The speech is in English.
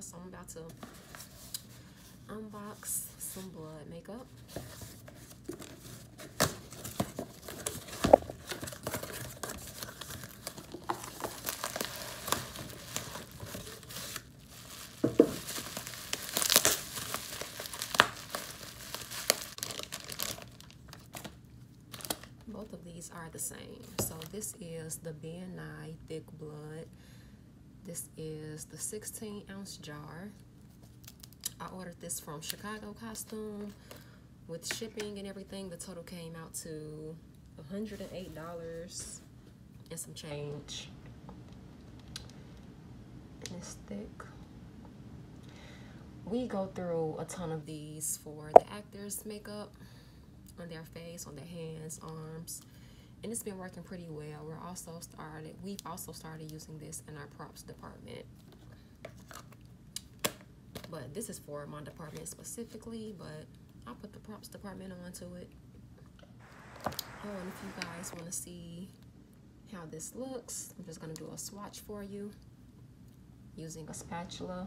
y'all. So I'm about to unbox some blood makeup. both of these are the same so this is the Nye thick blood this is the 16 ounce jar. I ordered this from Chicago Costume with shipping and everything. The total came out to $108 and some change. And it's thick. We go through a ton of these for the actors makeup on their face, on their hands, arms, and it's been working pretty well. We're also started, we've also started using this in our props department. But this is for my department specifically, but I'll put the props department onto it. Oh, and if you guys want to see how this looks, I'm just going to do a swatch for you using a spatula.